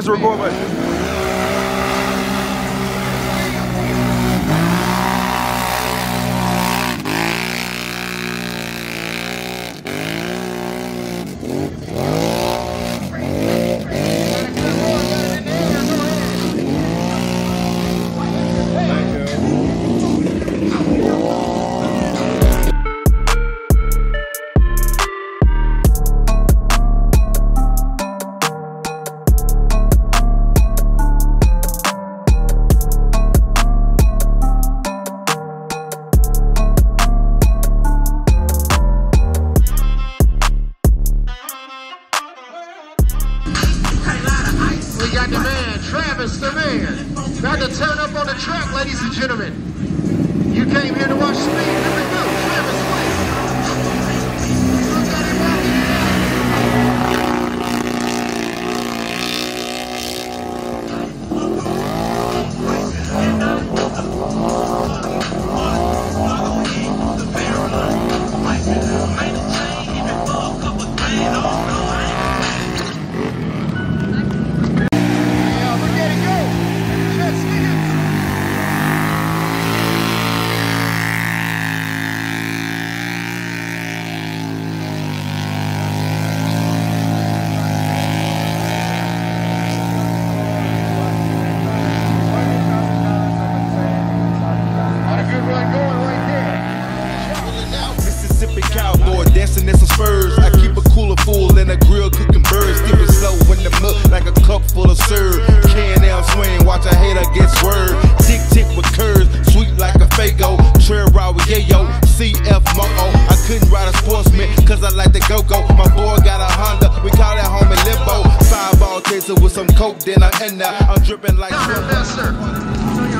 Press the record man. About to turn up on the track, ladies and gentlemen. You came here to watch Speed Yeah, yo, CF Moco. I couldn't ride a sportsman, cause I like the go go. My boy got a Honda, we call that home in limbo. ball chaser with some coke, then I end up. I'm dripping like. Down,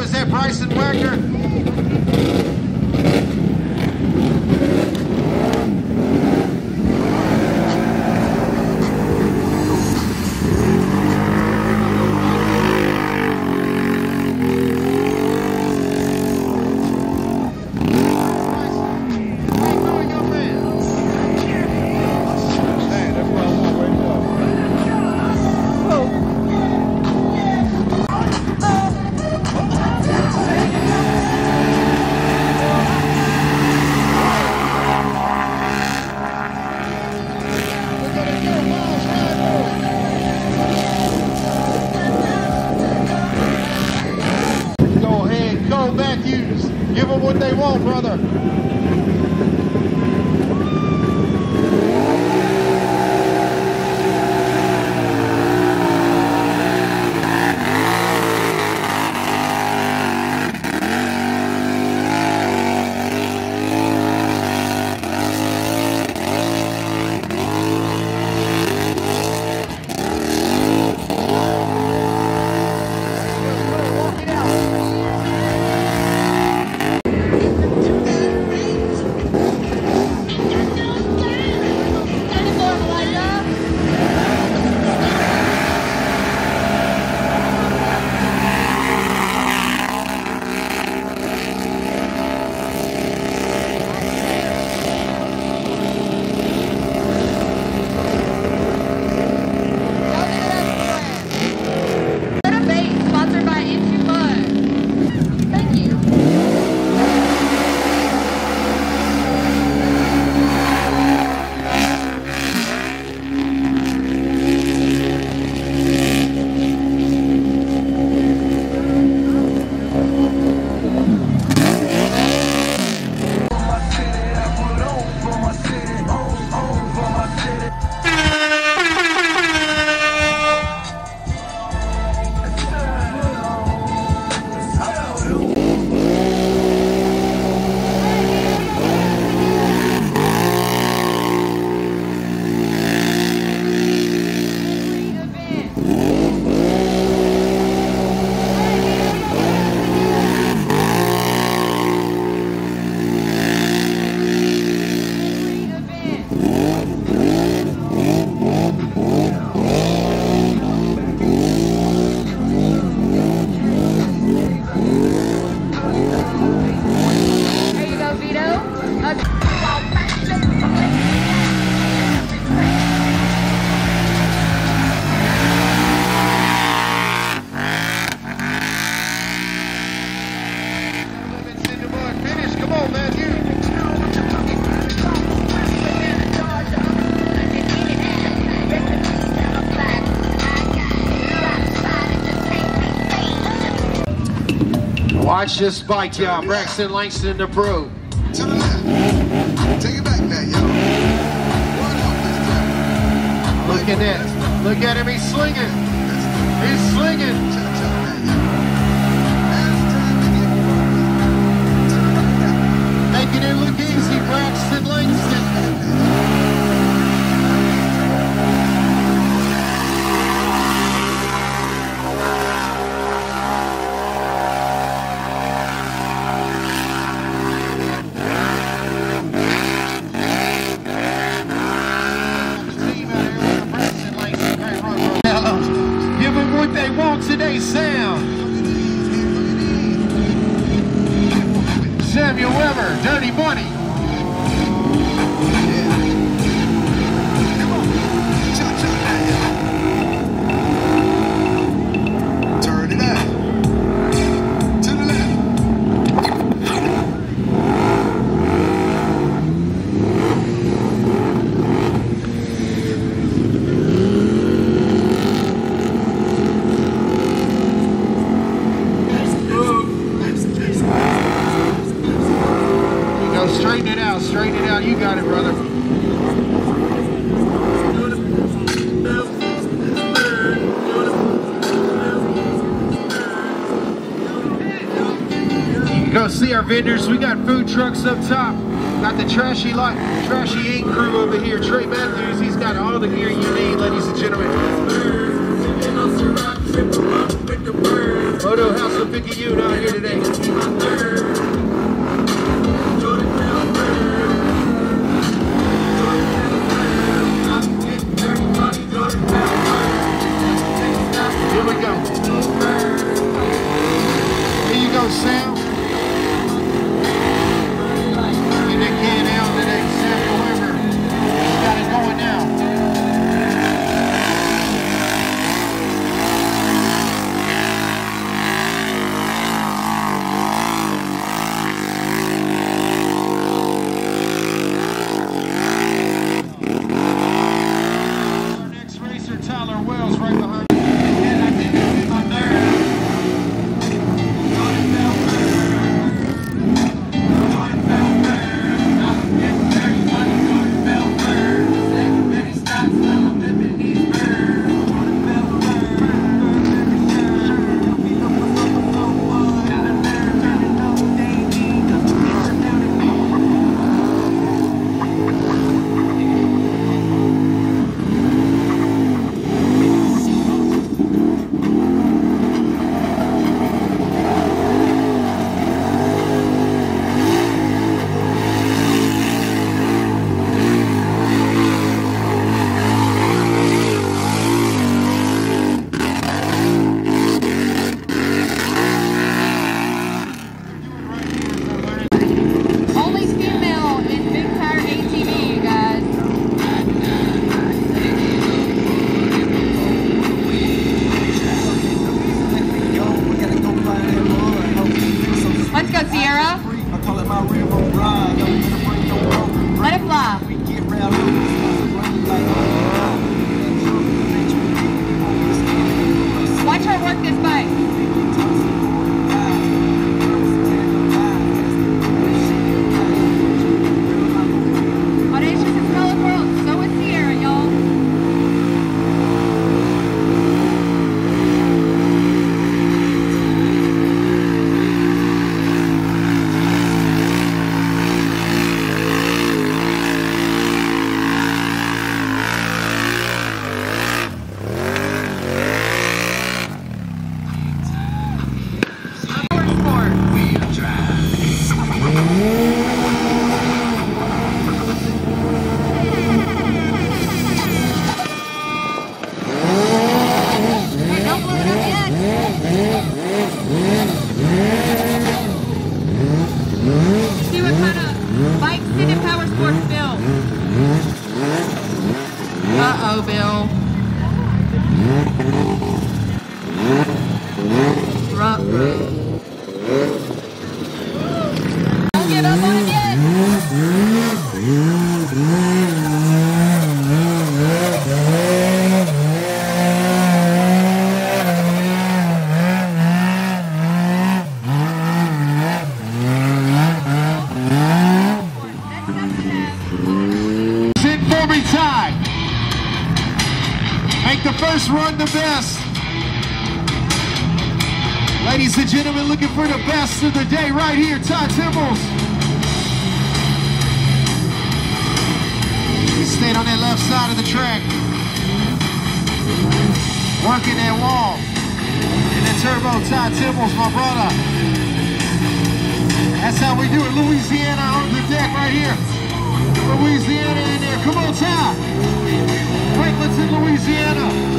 is there, Bryson Wagner. Watch this bike, y'all. Braxton Langston, the pro. To the left. Take it back now, y'all. One up this time. Look at that. Look at him. He's slinging. He's slinging. Vendors. We got food trucks up top. Got the trashy lot, trashy ink crew over here. Trey Matthews, he's got all the gear you need, Bill. right here, Todd Temples. He stayed on that left side of the track. Working that wall. And that turbo, Todd Temples, my brother. That's how we do it, Louisiana on the deck right here. Louisiana in there. Come on, Todd. Franklinton, Louisiana.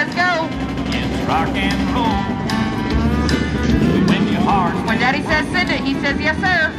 Let's go. It's rock and roll. When Daddy says send it, he says yes, sir.